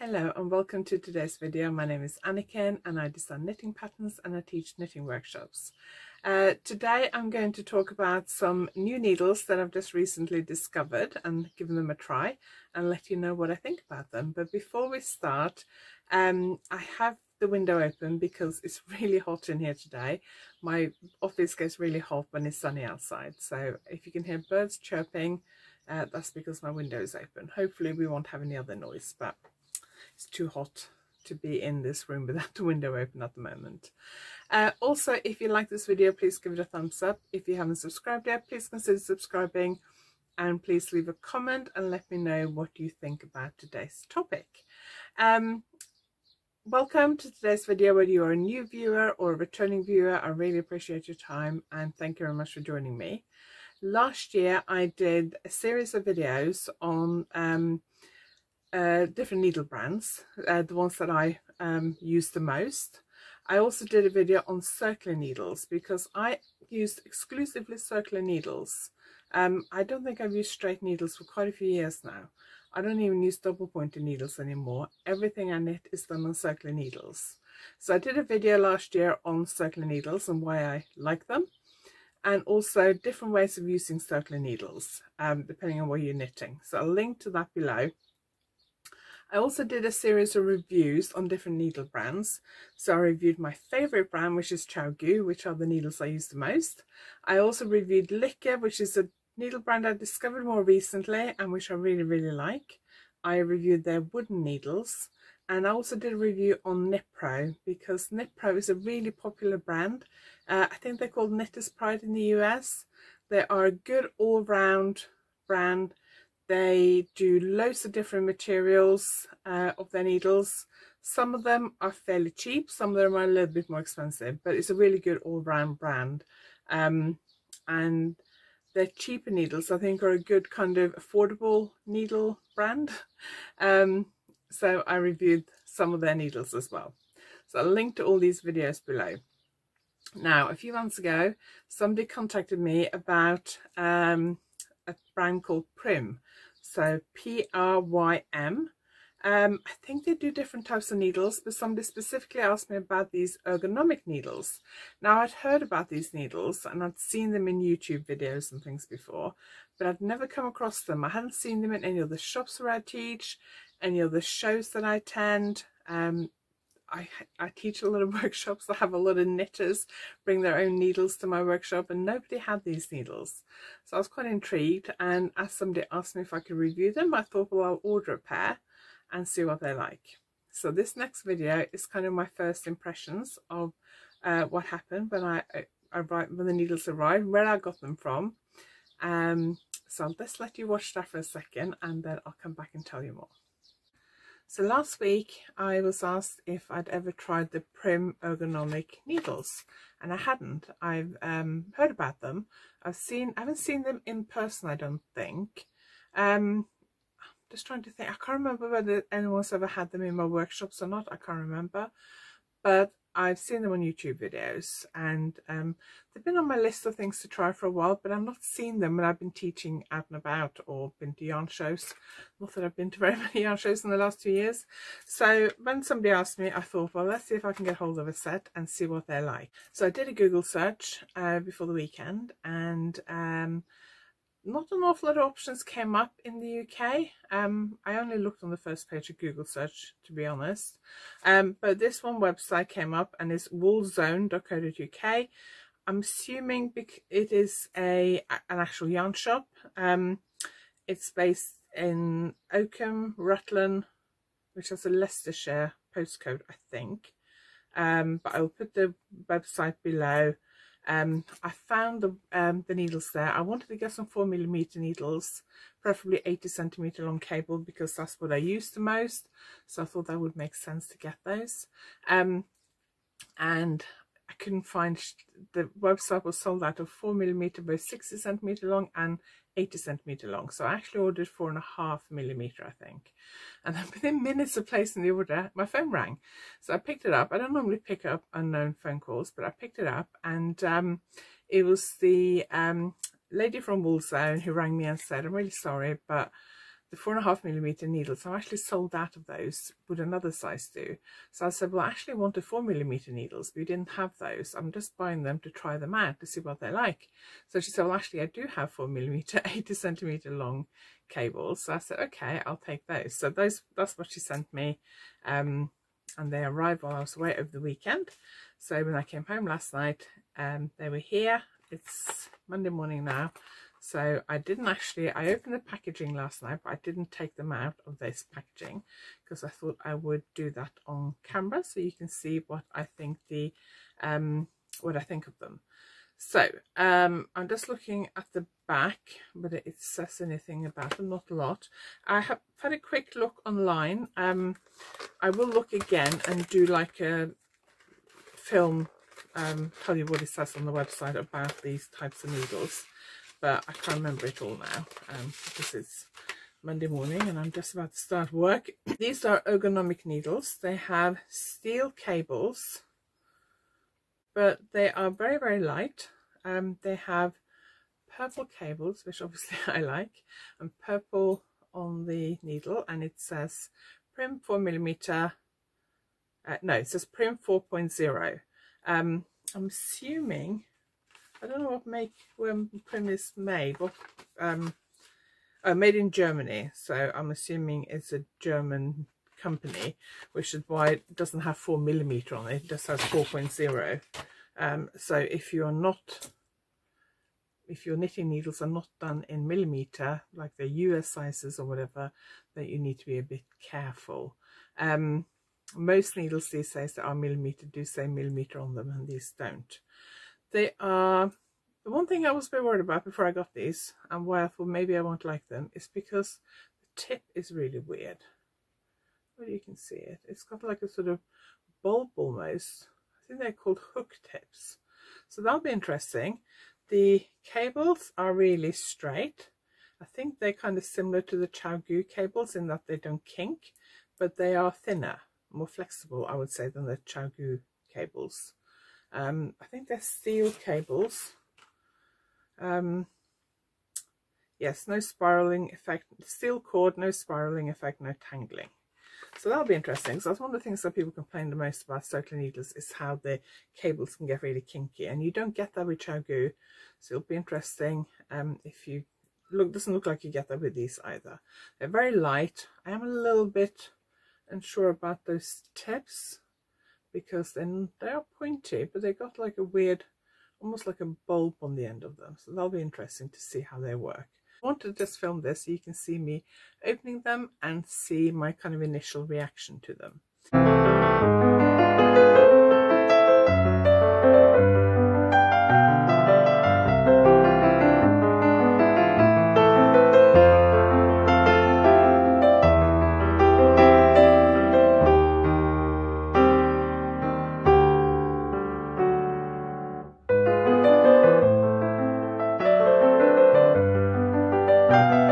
Hello and welcome to today's video. My name is Anniken and I design knitting patterns and I teach knitting workshops. Uh, today I'm going to talk about some new needles that I've just recently discovered and given them a try and let you know what I think about them. But before we start, um, I have the window open because it's really hot in here today. My office gets really hot when it's sunny outside. So if you can hear birds chirping, uh, that's because my window is open. Hopefully we won't have any other noise, but it's too hot to be in this room without the window open at the moment. Uh, also, if you like this video, please give it a thumbs up. If you haven't subscribed yet, please consider subscribing and please leave a comment and let me know what you think about today's topic. Um, welcome to today's video whether you are a new viewer or a returning viewer i really appreciate your time and thank you very much for joining me last year i did a series of videos on um, uh, different needle brands uh, the ones that i um, use the most i also did a video on circular needles because i used exclusively circular needles um, i don't think i've used straight needles for quite a few years now I don't even use double pointed needles anymore. Everything I knit is done on circular needles. So I did a video last year on circular needles and why I like them and also different ways of using circular needles um, depending on what you're knitting. So I'll link to that below. I also did a series of reviews on different needle brands. So I reviewed my favourite brand, which is ChiaoGoo, which are the needles I use the most. I also reviewed Lykke, which is a needle brand I discovered more recently and which I really really like. I reviewed their wooden needles and I also did a review on Knit Pro because Knit Pro is a really popular brand. Uh, I think they're called Knitter's Pride in the US. They are a good all-round brand. They do loads of different materials uh, of their needles. Some of them are fairly cheap, some of them are a little bit more expensive, but it's a really good all-round brand. Um, and their cheaper needles I think are a good kind of affordable needle brand. Um, so I reviewed some of their needles as well. So I'll link to all these videos below. Now, a few months ago, somebody contacted me about um, a brand called Prym. So P-R-Y-M. Um, I think they do different types of needles, but somebody specifically asked me about these ergonomic needles. Now, I'd heard about these needles and I'd seen them in YouTube videos and things before, but I'd never come across them. I hadn't seen them in any of the shops where I teach, any of the shows that I attend. Um, I, I teach a lot of workshops. I have a lot of knitters bring their own needles to my workshop and nobody had these needles. So I was quite intrigued and as somebody asked me if I could review them, I thought, well, I'll order a pair and see what they're like. So this next video is kind of my first impressions of uh, what happened when I, I arrived, when the needles arrived, where I got them from. Um, so I'll just let you watch that for a second and then I'll come back and tell you more. So last week I was asked if I'd ever tried the Prym ergonomic needles and I hadn't. I've um, heard about them. I've seen, I haven't seen them in person I don't think. Um, I'm just trying to think. I can't remember whether anyone's ever had them in my workshops or not. I can't remember. But I've seen them on YouTube videos and um, they've been on my list of things to try for a while, but I've not seen them when I've been teaching out and about or been to yarn shows. Not that I've been to very many yarn shows in the last two years. So when somebody asked me, I thought, well, let's see if I can get hold of a set and see what they're like. So I did a Google search uh, before the weekend and um, not an awful lot of options came up in the UK. Um, I only looked on the first page of Google search, to be honest. Um, but this one website came up and is woolzone.co.uk. I'm assuming it is a an actual yarn shop. Um, it's based in Oakham, Rutland, which has a Leicestershire postcode, I think. Um, but I'll put the website below. Um, I found the, um, the needles there. I wanted to get some 4mm needles, preferably 80 centimetre long cable because that's what I use the most. So I thought that would make sense to get those. Um, and I couldn't find, the website was sold out of 4mm, both 60 centimetre long and 80 centimetre long. So I actually ordered four and a half millimetre, I think. And then within minutes of placing the order, my phone rang. So I picked it up. I don't normally pick up unknown phone calls, but I picked it up and um, it was the um, lady from Woolzone who rang me and said, I'm really sorry, but the four and a half millimeter needles. I'm actually sold out of those. Would another size do? So I said, well, I actually wanted four millimeter needles, we didn't have those. I'm just buying them to try them out to see what they're like. So she said, well, actually, I do have four millimeter, 80 centimeter long cables. So I said, okay, I'll take those. So those, that's what she sent me. Um, and they arrived while I was away over the weekend. So when I came home last night, um, they were here. It's Monday morning now. So I didn't actually, I opened the packaging last night, but I didn't take them out of this packaging because I thought I would do that on camera so you can see what I think the, um, what I think of them. So um, I'm just looking at the back, but it says anything about them, not a lot. I have had a quick look online. Um, I will look again and do like a film, um, tell you what it says on the website about these types of needles but I can't remember it all now um, because it's Monday morning and I'm just about to start work. These are ergonomic needles. They have steel cables, but they are very, very light. Um, they have purple cables, which obviously I like, and purple on the needle, and it says Prym 4 millimeter. Uh, no, it says Prym 4.0. Um, I'm assuming I don't know what make when Prym is made. but um oh, made in Germany. So I'm assuming it's a German company, which is why it doesn't have four millimeter on it. It just has 4.0. Um, so if you're not if your knitting needles are not done in millimeter, like the US sizes or whatever, then you need to be a bit careful. Um, most needles these days that are millimeter do say millimeter on them and these don't. They are, the one thing I was a bit worried about before I got these and why I thought maybe I won't like them is because the tip is really weird. Well, you can see it. It's got like a sort of bulb almost. I think they're called hook tips. So that'll be interesting. The cables are really straight. I think they're kind of similar to the ChiaoGoo cables in that they don't kink, but they are thinner, more flexible, I would say, than the ChiaoGoo cables. Um, I think they're steel cables. Um, yes, no spiraling effect, steel cord, no spiraling effect, no tangling. So that'll be interesting. So that's one of the things that people complain the most about circular needles is how the cables can get really kinky. And you don't get that with ChiaoGoo. So it'll be interesting um, if you look, doesn't look like you get that with these either. They're very light. I am a little bit unsure about those tips because then they are pointy but they got like a weird almost like a bulb on the end of them. So that'll be interesting to see how they work. I want to just film this so you can see me opening them and see my kind of initial reaction to them Okay,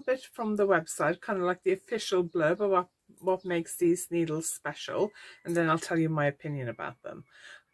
little bit from the website, kind of like the official blurb of what, makes these needles special, and then I'll tell you my opinion about them.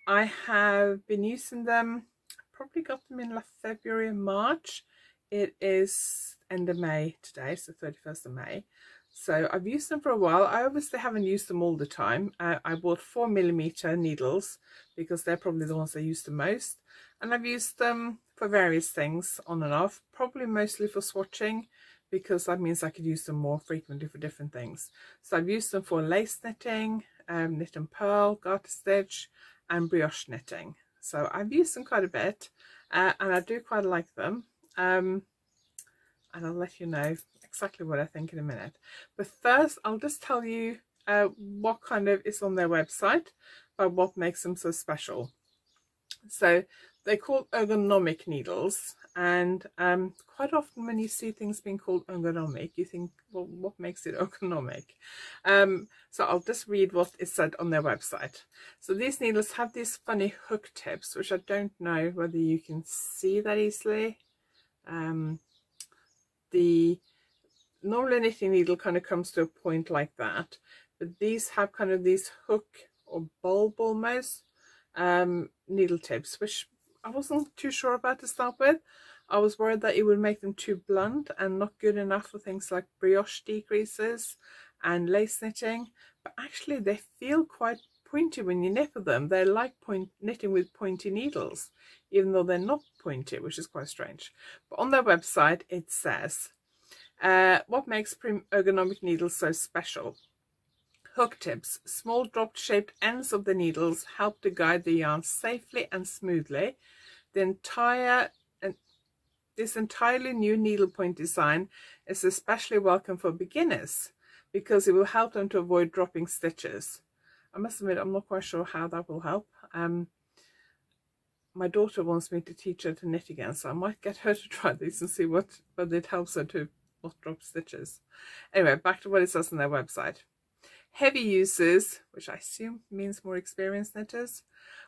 I have been using them, probably got them in like February and March. It is end of May today, so 31st of May. So I've used them for a while. I obviously haven't used them all the time. I bought four millimeter needles because they're probably the ones I use the most. And I've used them for various things on and off, probably mostly for swatching because that means I could use them more frequently for different things. So I've used them for lace knitting, um, knit and purl, garter stitch and brioche knitting. So I've used them quite a bit uh, and I do quite like them. Um, and I'll let you know exactly what I think in a minute. But first I'll just tell you uh, what kind of is on their website, but what makes them so special. So they're called ergonomic needles and um, quite often when you see things being called ergonomic you think well what makes it ergonomic um, so I'll just read what is said on their website. So these needles have these funny hook tips which I don't know whether you can see that easily. Um, the normal knitting needle kind of comes to a point like that but these have kind of these hook or bulb almost um, needle tips which I wasn't too sure about to start with. I was worried that it would make them too blunt and not good enough for things like brioche decreases and lace knitting. But actually they feel quite pointy when you knit with them. They're like point, knitting with pointy needles, even though they're not pointy, which is quite strange. But on their website it says, uh, what makes ergonomic needles so special? Hook tips. Small drop shaped ends of the needles help to guide the yarn safely and smoothly the entire and this entirely new needlepoint design is especially welcome for beginners because it will help them to avoid dropping stitches. I must admit I'm not quite sure how that will help. Um, my daughter wants me to teach her to knit again so I might get her to try these and see what whether it helps her to not drop stitches. Anyway, back to what it says on their website. Heavy users, which I assume means more experienced knitters,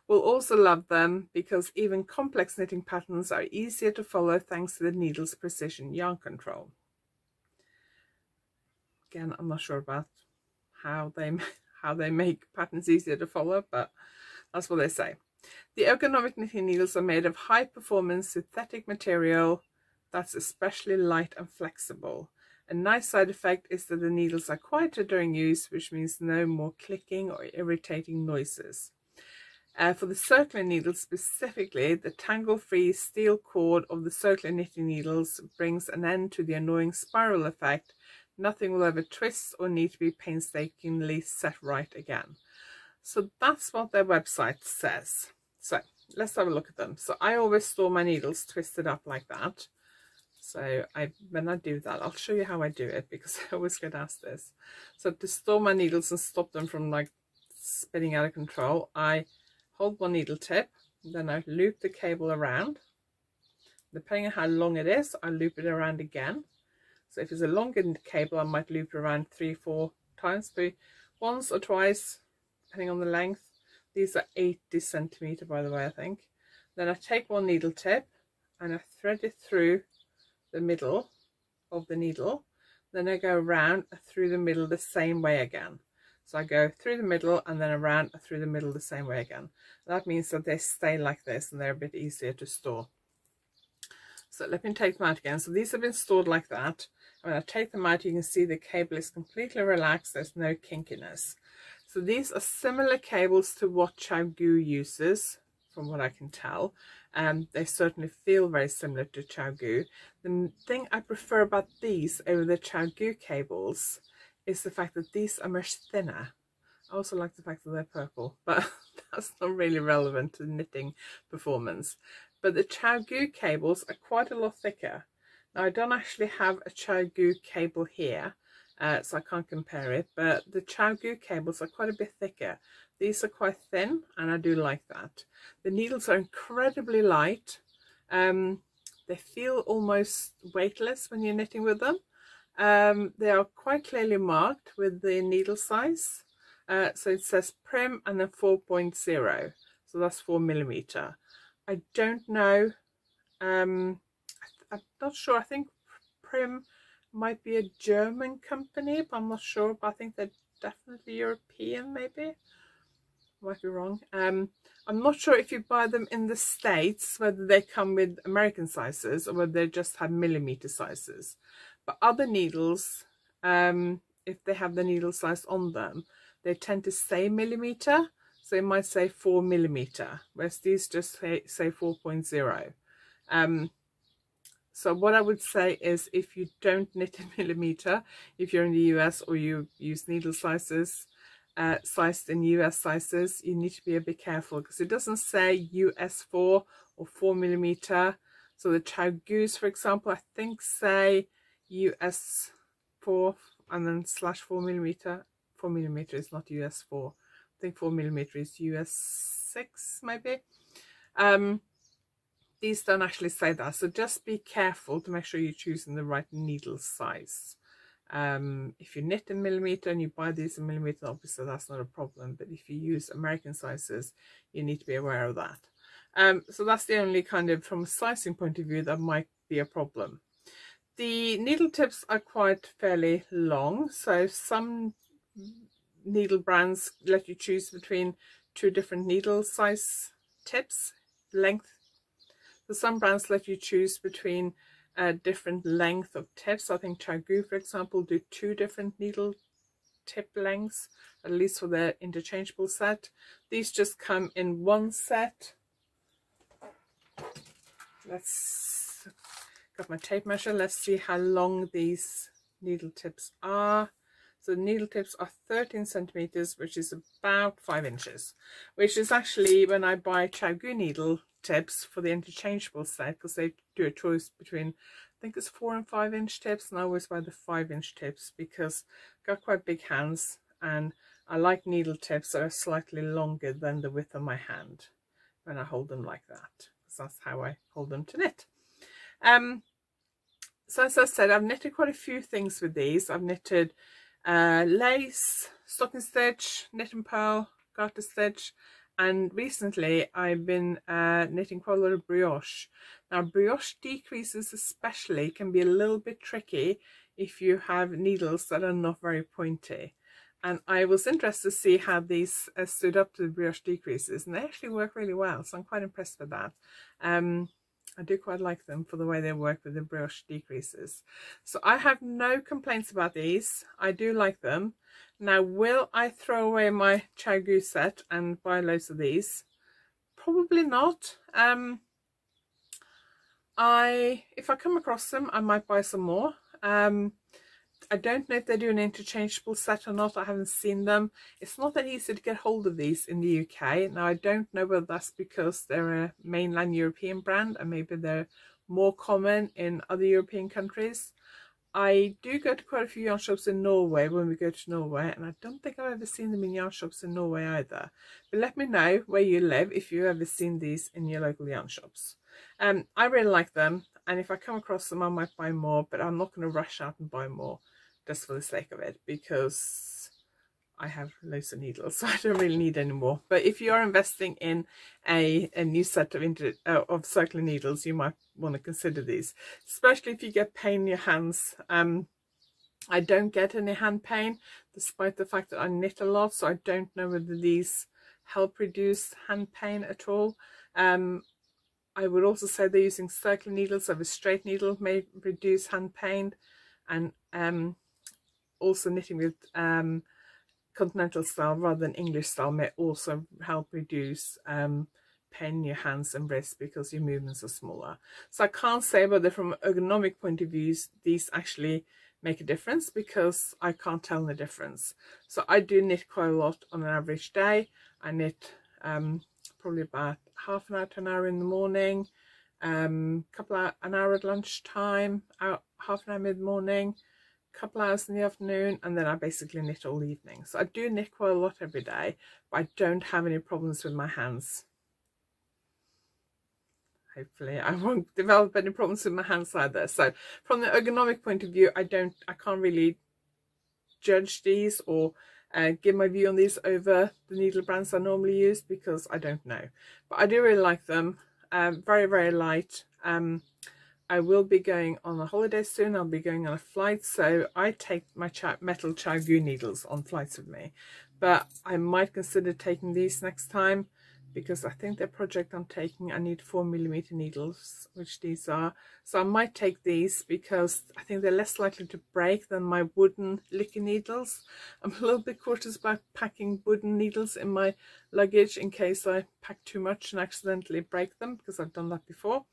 will also love them because even complex knitting patterns are easier to follow thanks to the needle's precision yarn control. Again, I'm not sure about how they how they make patterns easier to follow, but that's what they say. The ergonomic knitting needles are made of high performance synthetic material that's especially light and flexible. A nice side effect is that the needles are quieter during use, which means no more clicking or irritating noises. Uh, for the circular needles specifically, the tangle-free steel cord of the circular knitting needles brings an end to the annoying spiral effect. Nothing will ever twist or need to be painstakingly set right again. So that's what their website says. So let's have a look at them. So I always store my needles twisted up like that. So I when I do that, I'll show you how I do it because I always get asked this. So to store my needles and stop them from like spinning out of control, I hold one needle tip, then I loop the cable around. Depending on how long it is, I loop it around again. So if it's a longer cable, I might loop around three, four times, but once or twice, depending on the length. These are 80 centimeter, by the way, I think. Then I take one needle tip and I thread it through the middle of the needle. Then I go around through the middle the same way again. So I go through the middle and then around through the middle the same way again. That means that they stay like this and they're a bit easier to store. So let me take them out again. So these have been stored like that. When I take them out you can see the cable is completely relaxed. There's no kinkiness. So these are similar cables to what ChiaoGoo uses from what I can tell um, they certainly feel very similar to ChiaoGoo. The thing I prefer about these over the ChiaoGoo cables is the fact that these are much thinner. I also like the fact that they're purple, but that's not really relevant to knitting performance. But the ChiaoGoo cables are quite a lot thicker. Now I don't actually have a ChiaoGoo cable here, uh, so I can't compare it, but the ChiaoGoo cables are quite a bit thicker. These are quite thin and I do like that. The needles are incredibly light. Um, they feel almost weightless when you're knitting with them. Um, they are quite clearly marked with the needle size. Uh, so it says Prym and then 4.0. So that's 4 millimeter. I don't know. Um, I'm not sure. I think Prym might be a German company, but I'm not sure. But I think they're definitely European, maybe might be wrong. Um, I'm not sure if you buy them in the States, whether they come with American sizes or whether they just have millimeter sizes. But other needles, um, if they have the needle size on them, they tend to say millimeter. So it might say 4 millimeter, whereas these just say, say 4.0. Um, so what I would say is if you don't knit in millimeter, if you're in the US or you use needle sizes, uh, sized in US sizes, you need to be a bit careful because it doesn't say US 4 or 4 millimeter. So the ChiaoGoos, for example, I think say US 4 and then slash 4 millimeter. 4 millimeter is not US 4. I think 4 millimeter is US 6 maybe. Um, these don't actually say that. So just be careful to make sure you're choosing the right needle size. Um, if you knit in millimeter and you buy these in millimeter, obviously that's not a problem. But if you use American sizes, you need to be aware of that. Um, so that's the only kind of, from a sizing point of view, that might be a problem. The needle tips are quite fairly long. So some needle brands let you choose between two different needle size tips, length. So some brands let you choose between a different length of tips. I think ChiaoGoo, for example, do two different needle tip lengths, at least for their interchangeable set. These just come in one set. Let's got my tape measure. Let's see how long these needle tips are. So the needle tips are 13 centimeters, which is about five inches, which is actually when I buy ChiaoGoo needle tips for the interchangeable set because they do a choice between I think it's four and five inch tips and I always buy the five inch tips because I've got quite big hands and I like needle tips that are slightly longer than the width of my hand when I hold them like that because that's how I hold them to knit. Um, so as I said, I've knitted quite a few things with these. I've knitted uh, lace, stocking stitch, knit and purl, garter stitch, and recently I've been uh, knitting quite a lot of brioche. Now brioche decreases especially can be a little bit tricky if you have needles that are not very pointy. And I was interested to see how these uh, stood up to the brioche decreases and they actually work really well. So I'm quite impressed with that. Um, I do quite like them for the way they work with the brioche decreases. So I have no complaints about these. I do like them. Now, will I throw away my ChiaoGoo set and buy loads of these? Probably not. Um, I If I come across them, I might buy some more. Um, I don't know if they do an interchangeable set or not. I haven't seen them. It's not that easy to get hold of these in the UK. Now, I don't know whether that's because they're a mainland European brand and maybe they're more common in other European countries. I do go to quite a few yarn shops in Norway when we go to Norway and I don't think I've ever seen them in yarn shops in Norway either. But let me know where you live if you've ever seen these in your local yarn shops. Um, I really like them and if I come across them I might buy more but I'm not going to rush out and buy more just for the sake of it because I have loads of needles so I don't really need any more. But if you're investing in a, a new set of, uh, of circular needles you might want to consider these, especially if you get pain in your hands. Um, I don't get any hand pain despite the fact that I knit a lot so I don't know whether these help reduce hand pain at all. Um, I would also say they're using circular needles a straight needle may reduce hand pain and um, also knitting with um, continental style rather than English style may also help reduce um, pain in your hands and wrists because your movements are smaller. So I can't say whether from ergonomic point of views these actually make a difference because I can't tell the difference. So I do knit quite a lot on an average day. I knit um, probably about half an hour to an hour in the morning, um, couple of, an hour at lunchtime, out half an hour mid-morning, a couple hours in the afternoon and then I basically knit all evening. So I do knit quite a lot every day, but I don't have any problems with my hands. Hopefully I won't develop any problems with my hands either. So from the ergonomic point of view, I don't, I can't really judge these or uh, give my view on these over the needle brands I normally use because I don't know. But I do really like them. Um, very, very light. Um, I will be going on a holiday soon. I'll be going on a flight. So I take my metal ChiaoGoo needles on flights with me. But I might consider taking these next time because I think the project I'm taking, I need four millimeter needles, which these are. So I might take these because I think they're less likely to break than my wooden Lykke needles. I'm a little bit cautious about packing wooden needles in my luggage in case I pack too much and accidentally break them because I've done that before.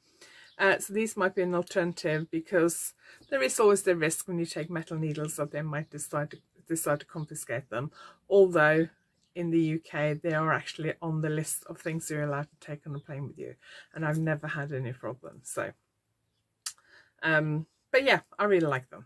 Uh, so these might be an alternative because there is always the risk when you take metal needles that they might decide to, decide to confiscate them. Although in the UK they are actually on the list of things you're allowed to take on a plane with you and I've never had any problems. So, um, but yeah, I really like them.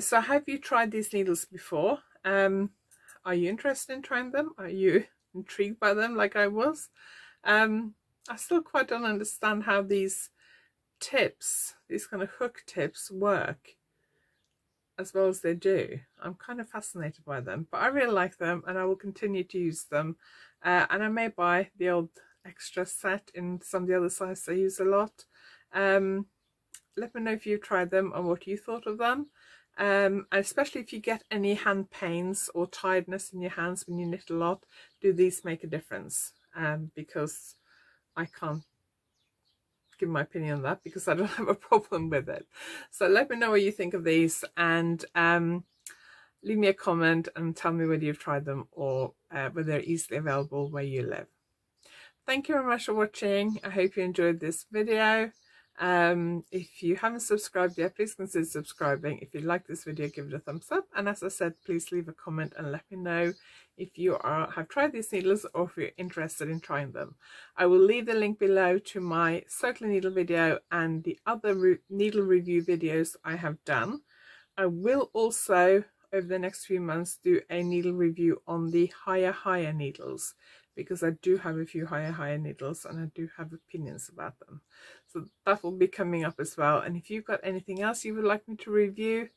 So have you tried these needles before? Um, are you interested in trying them? Are you intrigued by them like I was? Um, I still quite don't understand how these tips, these kind of hook tips work as well as they do. I'm kind of fascinated by them, but I really like them and I will continue to use them. Uh, and I may buy the old extra set in some of the other sizes I use a lot. Um, let me know if you've tried them and what you thought of them. Um, especially if you get any hand pains or tiredness in your hands when you knit a lot, do these make a difference? Um, because I can't give my opinion on that because I don't have a problem with it. So let me know what you think of these and um, leave me a comment and tell me whether you've tried them or uh, whether they're easily available where you live. Thank you very much for watching. I hope you enjoyed this video. Um, if you haven't subscribed yet, please consider subscribing. If you like this video, give it a thumbs up. And as I said, please leave a comment and let me know if you are have tried these needles or if you're interested in trying them. I will leave the link below to my circular needle video and the other re needle review videos I have done. I will also, over the next few months, do a needle review on the HiyaHiya needles because I do have a few HiyaHiya needles and I do have opinions about them. So that will be coming up as well. And if you've got anything else you would like me to review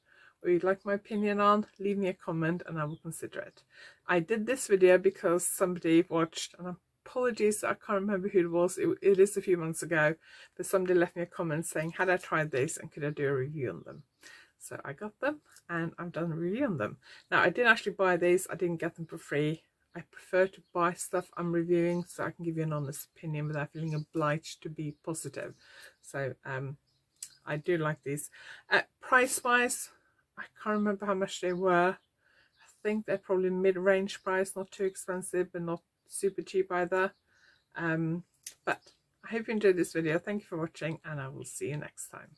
or you'd like my opinion on, leave me a comment and I will consider it. I did this video because somebody watched, and apologies, I can't remember who it was, it, it is a few months ago, but somebody left me a comment saying, had I tried this and could I do a review on them? So I got them and I've done a review on them. Now I didn't actually buy these, I didn't get them for free. I prefer to buy stuff I'm reviewing so I can give you an honest opinion without feeling obliged to be positive. So um, I do like these. Uh, Price-wise, I can't remember how much they were. I think they're probably mid-range price, not too expensive, but not super cheap either. Um, but I hope you enjoyed this video. Thank you for watching and I will see you next time.